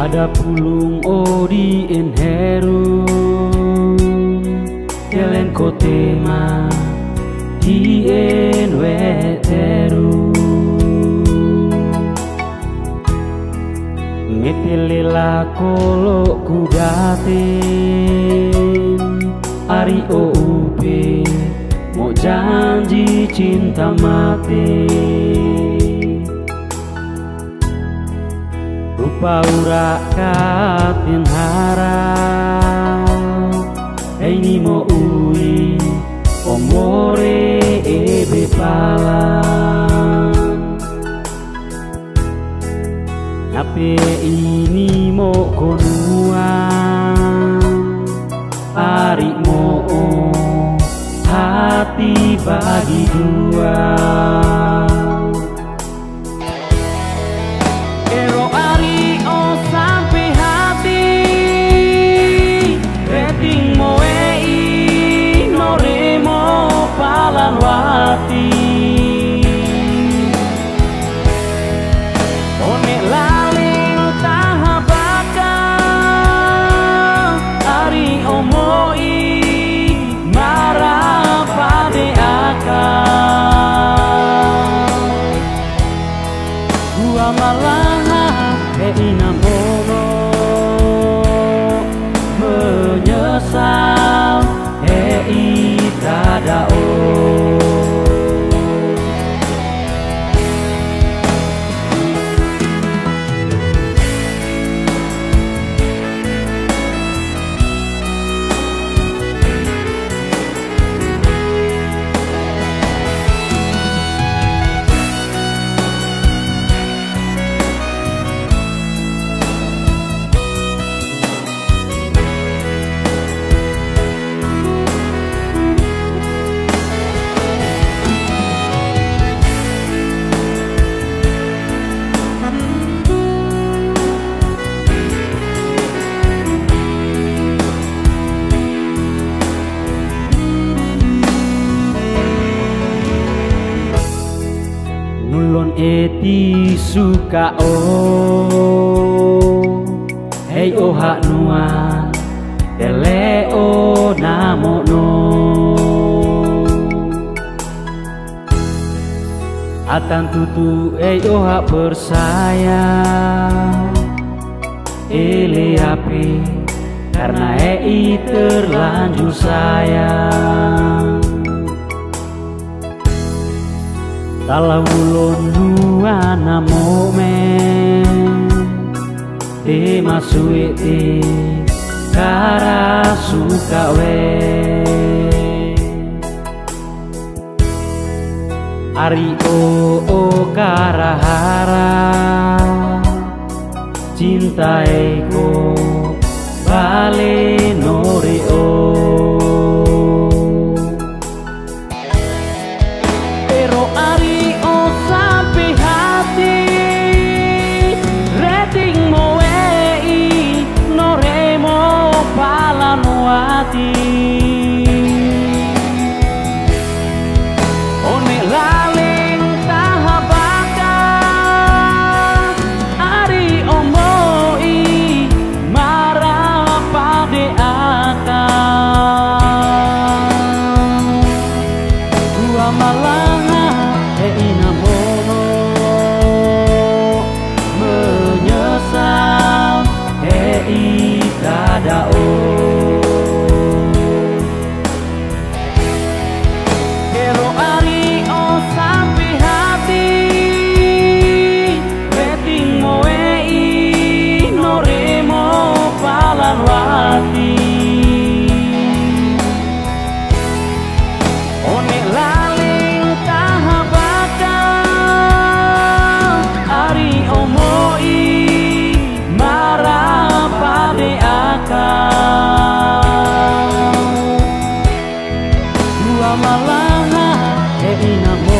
Ada pulung odi en heru Kelen kotema Di en weteru. Ngetelila kolo kudatin Ari upe Mau janji cinta mati Rupa ura katin harap Ini mo ui Omore ebe palang. Nape ini mo konuan Ari mo hati bagi dua eti suka o Hei o hak nuan Tele o namo no. Atan tutu hei o hak persaya Ele api Karena hei terlanjur sayang Kalau ulun dua momen Te masuk te Kara suka we. Ari o o kara hara Cinta eko Bale nore Malala é inamor